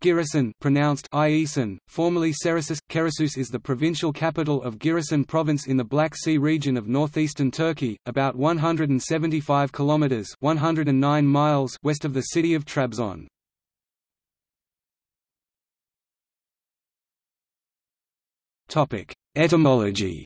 Giresun pronounced Iesen, formerly Keresus is the provincial capital of Giresun province in the Black Sea region of northeastern Turkey, about 175 kilometers (109 miles) west of the city of Trabzon. Topic: Etymology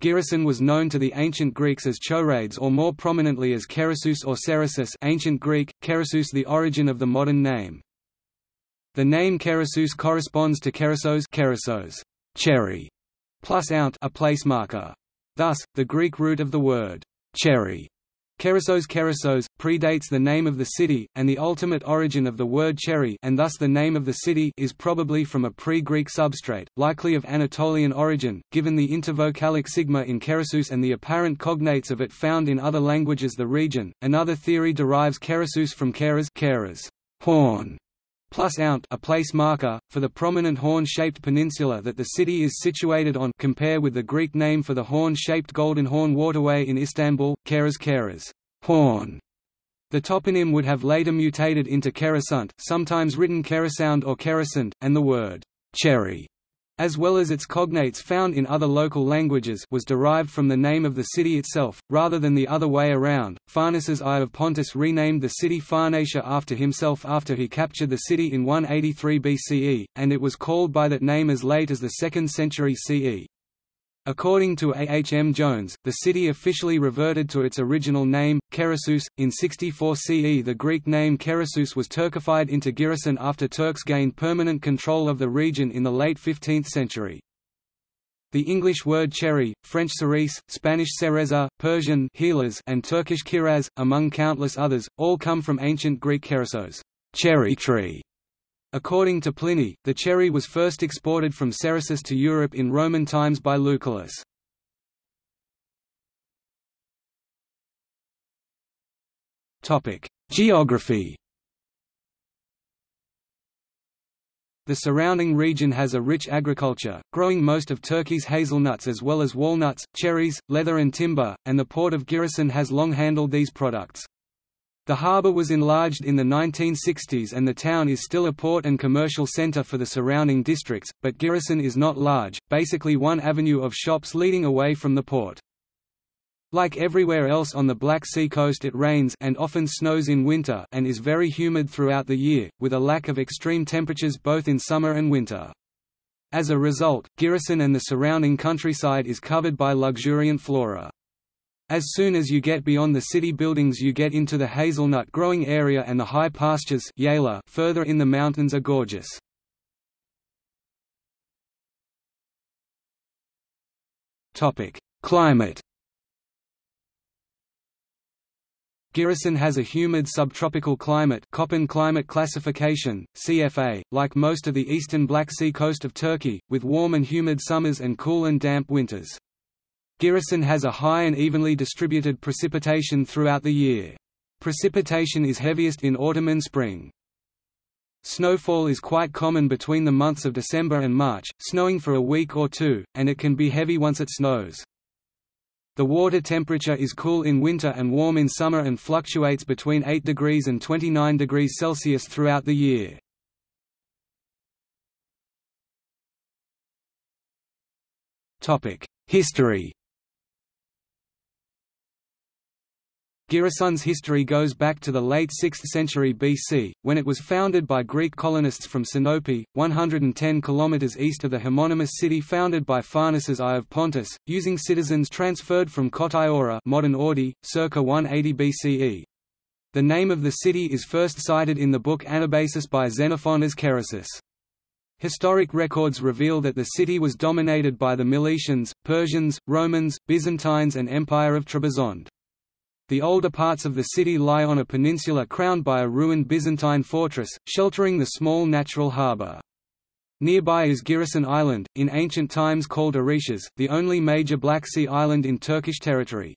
Giresun was known to the ancient Greeks as Chorades or more prominently as Keresus or Ceresus ancient Greek, Keresus the origin of the modern name. The name Keresus corresponds to Keresos, Keresos cherry, plus ount a place marker. Thus, the Greek root of the word cherry Keresos Keresos, predates the name of the city, and the ultimate origin of the word cherry and thus the name of the city is probably from a pre-Greek substrate, likely of Anatolian origin, given the intervocalic sigma in Keresus and the apparent cognates of it found in other languages the region. Another theory derives Keresus from Keras, Keras horn, plus ount a place marker, for the prominent horn-shaped peninsula that the city is situated on compare with the Greek name for the horn-shaped Golden Horn waterway in Istanbul, Keras Keras horn". The toponym would have later mutated into Kerasunt sometimes written Kerasound or Kerasant, and the word «cherry» as well as its cognates found in other local languages was derived from the name of the city itself, rather than the other way around. Pharnaces I of Pontus renamed the city Pharnacia after himself after he captured the city in 183 BCE, and it was called by that name as late as the 2nd century CE. According to A. H. M. Jones, the city officially reverted to its original name, Keresus. In 64 CE the Greek name Keresus was Turkified into Giresun after Turks gained permanent control of the region in the late 15th century. The English word cherry, French cerise, Spanish cereza, Persian healers, and Turkish kiraz, among countless others, all come from ancient Greek keresos cherry tree", According to Pliny, the cherry was first exported from Ceresus to Europe in Roman times by Lucullus. Geography The surrounding region has a rich agriculture, growing most of Turkey's hazelnuts as well as walnuts, cherries, leather and timber, and the port of Giresun has long handled these products. The harbour was enlarged in the 1960s and the town is still a port and commercial centre for the surrounding districts, but Giresun is not large, basically one avenue of shops leading away from the port. Like everywhere else on the Black Sea coast it rains and often snows in winter and is very humid throughout the year, with a lack of extreme temperatures both in summer and winter. As a result, Giresun and the surrounding countryside is covered by luxuriant flora. As soon as you get beyond the city buildings you get into the hazelnut growing area and the high pastures further in the mountains are gorgeous. Climate Giresun has a humid subtropical climate Köppen climate classification, CFA, like most of the eastern Black Sea coast of Turkey, with warm and humid summers and cool and damp winters. Giresun has a high and evenly distributed precipitation throughout the year. Precipitation is heaviest in autumn and spring. Snowfall is quite common between the months of December and March, snowing for a week or two, and it can be heavy once it snows. The water temperature is cool in winter and warm in summer and fluctuates between 8 degrees and 29 degrees Celsius throughout the year. History Giresun's history goes back to the late 6th century BC, when it was founded by Greek colonists from Sinope, 110 km east of the homonymous city founded by Pharnaces I of Pontus, using citizens transferred from Kotyora modern Ordu, circa 180 BCE. The name of the city is first cited in the book Anabasis by Xenophon as Keresus. Historic records reveal that the city was dominated by the Milesians, Persians, Romans, Byzantines and Empire of Trebizond. The older parts of the city lie on a peninsula crowned by a ruined Byzantine fortress, sheltering the small natural harbour. Nearby is Giresun Island, in ancient times called Orishas, the only major Black Sea island in Turkish territory.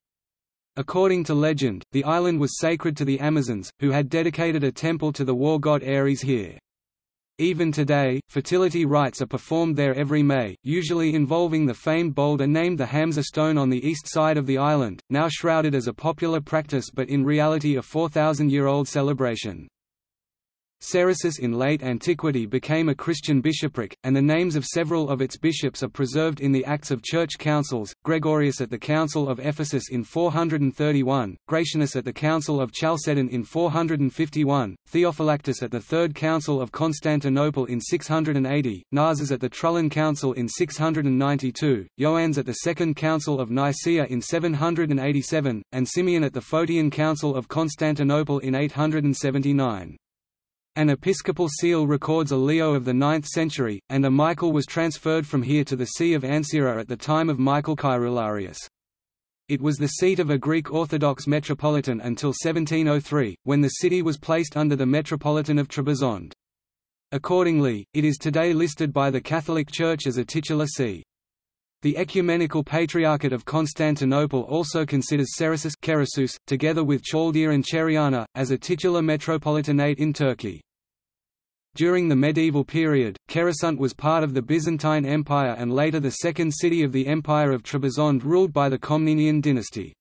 According to legend, the island was sacred to the Amazons, who had dedicated a temple to the war god Ares here. Even today, fertility rites are performed there every May, usually involving the famed boulder named the Hamza stone on the east side of the island, now shrouded as a popular practice but in reality a 4,000-year-old celebration. Cerasus in late antiquity became a Christian bishopric, and the names of several of its bishops are preserved in the Acts of Church Councils, Gregorius at the Council of Ephesus in 431, Gratianus at the Council of Chalcedon in 451, Theophylactus at the Third Council of Constantinople in 680, Narses at the Trullan Council in 692, Ioannes at the Second Council of Nicaea in 787, and Simeon at the Photian Council of Constantinople in 879. An episcopal seal records a Leo of the 9th century, and a Michael was transferred from here to the See of Ancyra at the time of Michael Keroularios. It was the seat of a Greek Orthodox metropolitan until 1703, when the city was placed under the Metropolitan of Trebizond. Accordingly, it is today listed by the Catholic Church as a titular see. The Ecumenical Patriarchate of Constantinople also considers Cerasus together with Chaldea and Cheriana, as a titular metropolitanate in Turkey. During the medieval period, Kherasont was part of the Byzantine Empire and later the second city of the Empire of Trebizond ruled by the Komnenian dynasty.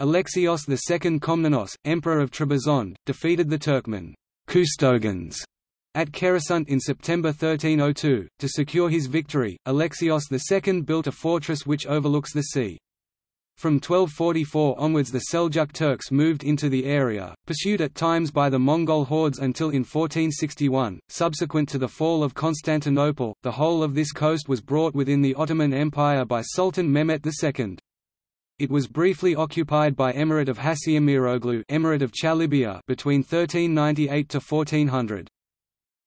Alexios II Komnenos, Emperor of Trebizond, defeated the Turkmen Kustogans at Kherasont in September 1302. To secure his victory, Alexios II built a fortress which overlooks the sea. From 1244 onwards the Seljuk Turks moved into the area, pursued at times by the Mongol hordes until in 1461. Subsequent to the fall of Constantinople, the whole of this coast was brought within the Ottoman Empire by Sultan Mehmet II. It was briefly occupied by Emirate of Hassi-Emiroglu Emirate of Chalybia between 1398 to 1400.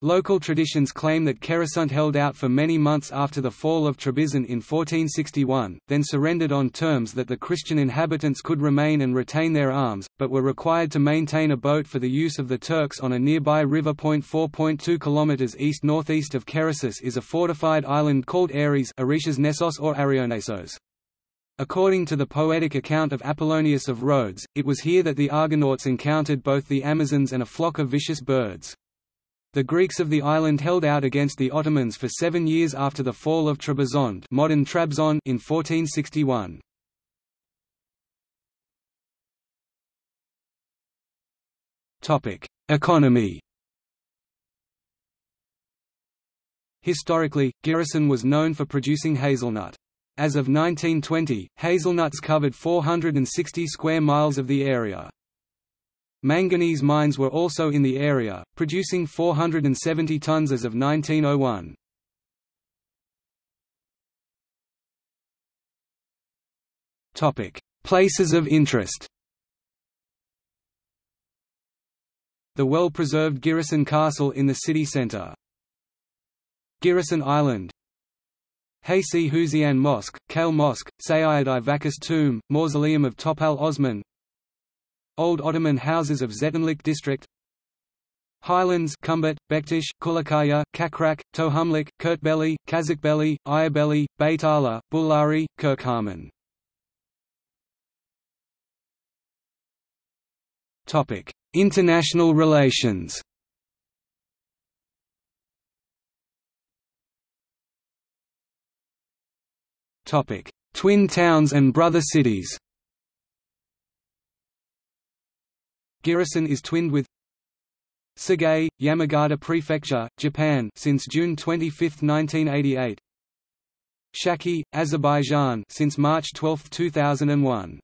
Local traditions claim that Kherasont held out for many months after the fall of Trebizond in 1461, then surrendered on terms that the Christian inhabitants could remain and retain their arms, but were required to maintain a boat for the use of the Turks on a nearby river. 4.2 km east-northeast of Kerasus is a fortified island called Ares Nessos or Arionesos. According to the poetic account of Apollonius of Rhodes, it was here that the Argonauts encountered both the Amazons and a flock of vicious birds. The Greeks of the island held out against the Ottomans for seven years after the fall of Trebizond modern Trabzon in 1461. Economy Historically, Giresun was known for producing hazelnut. As of 1920, hazelnuts covered 460 square miles of the area. Manganese mines were also in the area, producing 470 tons as of 1901. Places of interest The well-preserved Giresun Castle in the city centre. Giresun Island Haysi Huzian Mosque, Kale Mosque, Sayyid Vakis Tomb, Mausoleum of Topal Osman Old Ottoman houses of Zeytinlik district. Highlands Kumbit, Bektish, Kulakaya, Kakrak, Tohumlik, Kurtbeli, Kazakbeli, Ayabeli, Baytala, Bulari, Kirkharman International relations. Twin towns and brother cities Giresun is twinned with Sagae, Yamagata Prefecture, Japan since June 25, 1988 Shaki, Azerbaijan since March 12, 2001